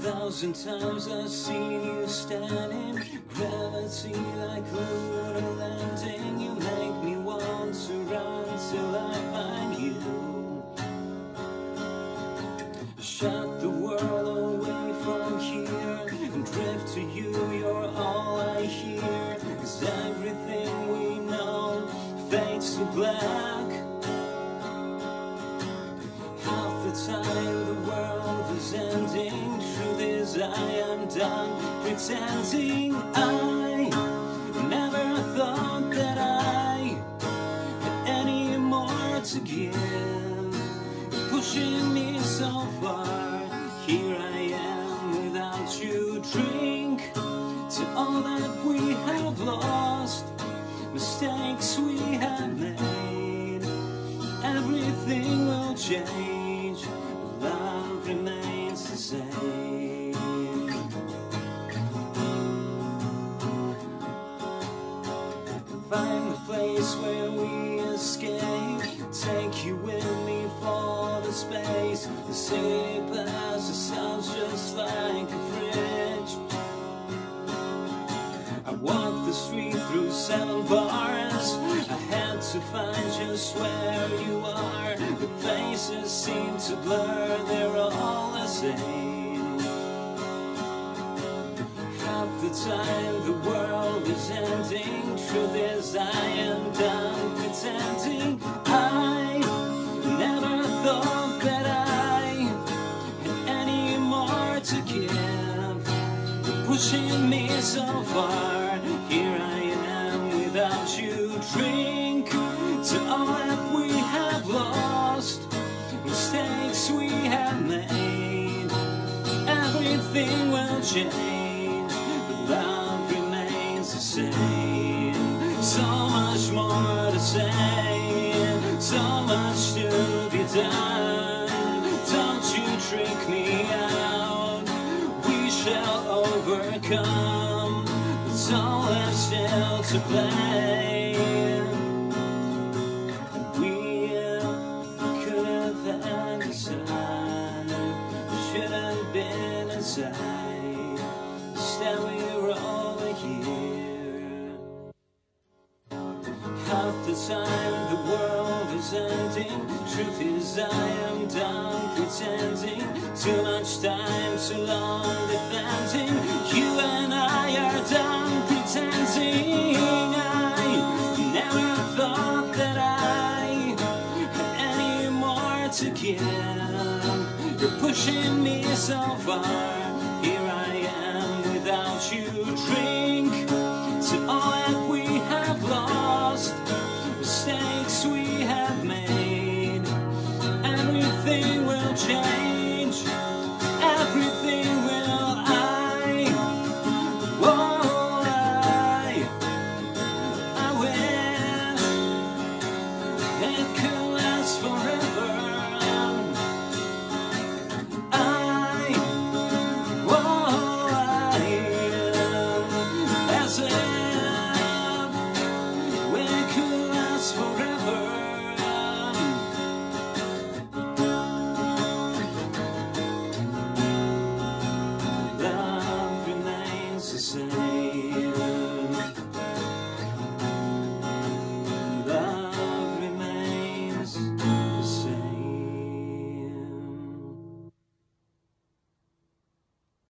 thousand times I've seen you standing, gravity like a lunar landing. You make me want to run till I find you. Shut the world away from here and drift to you. You're all I hear. Cause everything we know fades to black. I am done pretending. I never thought that I had any more to give. Pushing me so far. Here I am without you. Drink to all that we have lost, mistakes we have made. Everything will change, love remains the same. Place where we escape. Take you with me for the space. The city passes sounds just like a fridge. I walked the street through seven bars. I had to find just where you are. The faces seem to blur, they're all the same. Half the time the world is ending. Truth is, I am done pretending. I never thought that I had any more to give. You're pushing me so far. Here I am without you. Drink to all that we have lost, mistakes we have made. Everything will change, so much to be done. Don't you trick me out. We shall overcome. It's all left still to play. We could have had a sign. Should have been inside. The time the world is ending. Truth is, I am done pretending. Too much time, too long defending. You and I are done pretending. I never thought that I had any more to give. You're pushing me so far. mistakes we have made. Everything will change.